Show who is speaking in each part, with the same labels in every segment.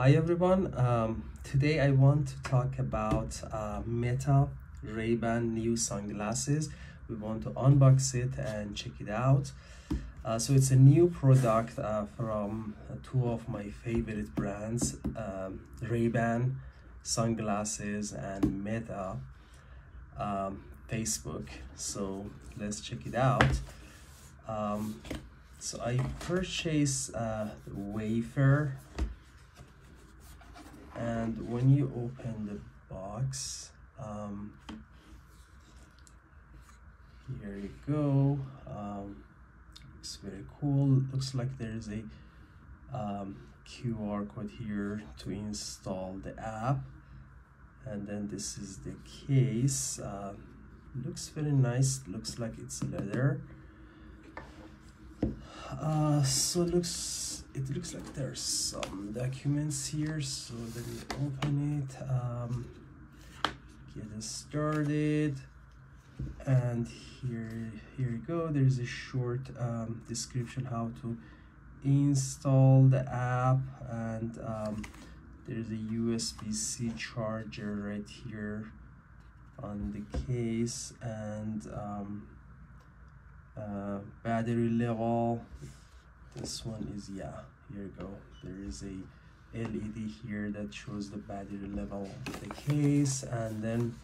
Speaker 1: Hi everyone. Um, today I want to talk about uh, Meta Ray-Ban new sunglasses. We want to unbox it and check it out. Uh, so it's a new product uh, from uh, two of my favorite brands, um, Ray-Ban sunglasses and Meta um, Facebook. So let's check it out. Um, so I purchased uh, the Wayfarer and when you open the box um, here you go. Um, looks very cool. Looks like there's a um, QR code here to install the app. And then this is the case. Uh, looks very nice. Looks like it's leather. Uh, so looks it looks like there's some documents here so let me open it um, get it started. And here here you go. There's a short um, description how to install the app and um, there's a USB-C charger right here on the case and um, uh, battery level this one is yeah here you go. There is a LED here that shows the battery level of the case and then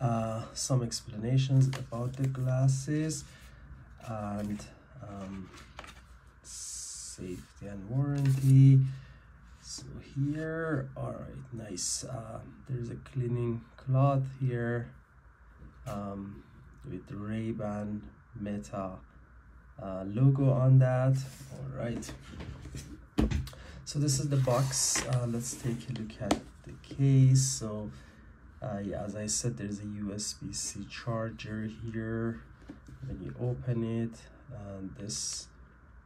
Speaker 1: uh, some explanations about the glasses and um, safety and warranty. So here all right nice uh, there's a cleaning cloth here um, with Ray-Ban Meta uh, logo on that. All right so this is the box. Uh, let's take a look at the case. So uh, yeah as I said there's a USB-C charger here. When you open it. And this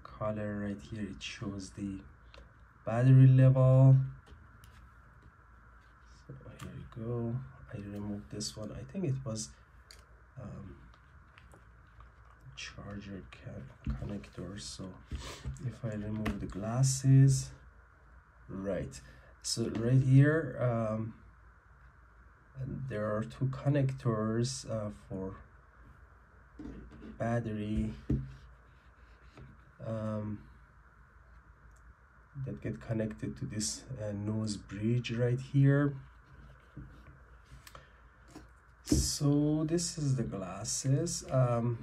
Speaker 1: color right here it shows the battery level. So here you go. I removed this one. I think it was um, charger connector so if I remove the glasses right. So right here um, there are two connectors uh, for battery um, that get connected to this uh, nose bridge right here. So this is the glasses um,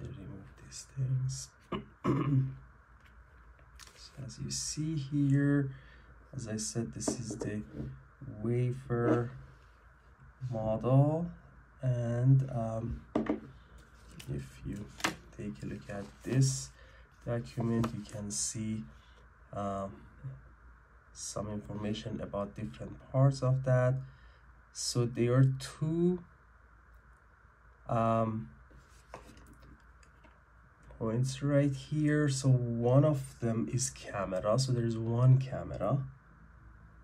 Speaker 1: remove these things. So as you see here as I said this is the Wayfarer model. And um, if you take a look at this document you can see um, some information about different parts of that. So there are two um, points right here. So one of them is camera. So there's one camera.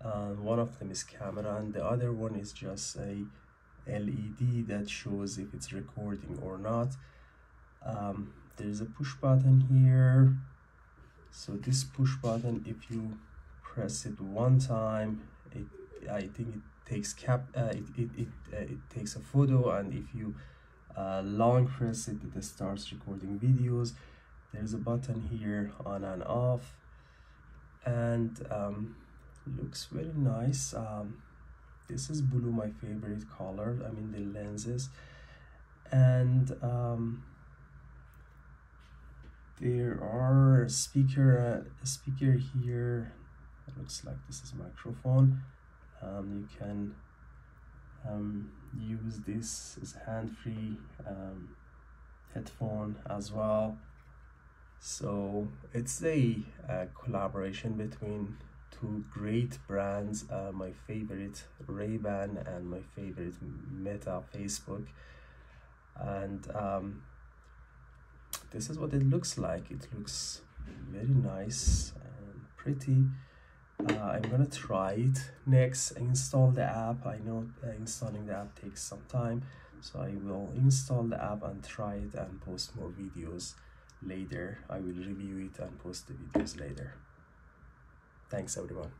Speaker 1: Uh, one of them is camera and the other one is just a LED that shows if it's recording or not. Um, there's a push button here. So this push button if you press it one time it I think it takes cap uh, it, it, it, uh, it takes a photo. And if you long press it it starts recording videos. There's a button here on and off. And um, looks very nice. Um, this is blue my favorite color I mean the lenses. And um, there are speaker a speaker here. It looks like this is microphone. Um, you can um, use this as a hand-free um, headphone as well. So it's a, a, collaboration between two great brands uh, my favorite Ray-Ban and my favorite Meta Facebook. And um, this is what it looks like. It looks very nice and pretty uh, I'm gonna try it next. Install the app. I know uh, installing the app takes some time so I will install the app and try it and post more videos later. I will review it and post the videos later. Thanks everyone